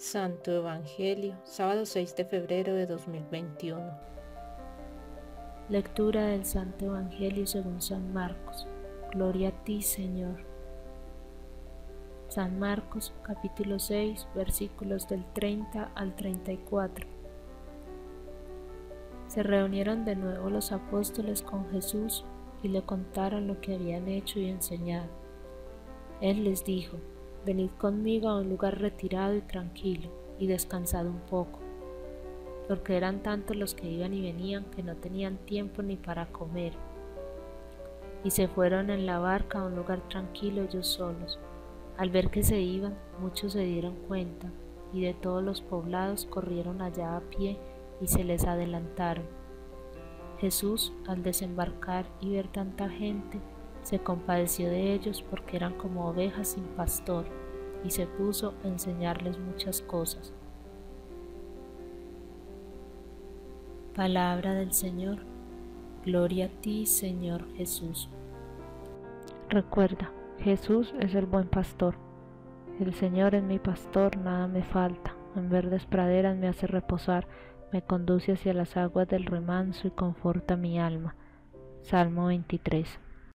Santo Evangelio, sábado 6 de febrero de 2021. Lectura del Santo Evangelio según San Marcos. Gloria a ti, Señor. San Marcos capítulo 6 versículos del 30 al 34. Se reunieron de nuevo los apóstoles con Jesús y le contaron lo que habían hecho y enseñado. Él les dijo, Venid conmigo a un lugar retirado y tranquilo, y descansad un poco, porque eran tantos los que iban y venían que no tenían tiempo ni para comer. Y se fueron en la barca a un lugar tranquilo ellos solos. Al ver que se iban, muchos se dieron cuenta, y de todos los poblados corrieron allá a pie y se les adelantaron. Jesús, al desembarcar y ver tanta gente, se compadeció de ellos porque eran como ovejas sin pastor y se puso a enseñarles muchas cosas. Palabra del Señor. Gloria a ti, Señor Jesús. Recuerda, Jesús es el buen pastor. El Señor es mi pastor, nada me falta. En verdes praderas me hace reposar, me conduce hacia las aguas del remanso y conforta mi alma. Salmo 23.